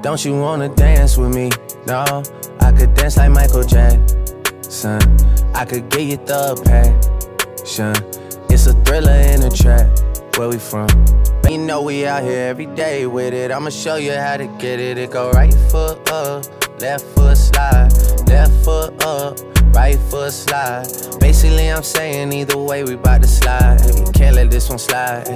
Don't you wanna dance with me? No, I could dance like Michael Jackson. I could get you the passion. It's a thriller in a trap. Where we from? You know we out here every day with it. I'ma show you how to get it. It go right foot up, left foot slide, left foot up, right foot slide. Basically, I'm saying either way we bout to slide. Can't let this one slide.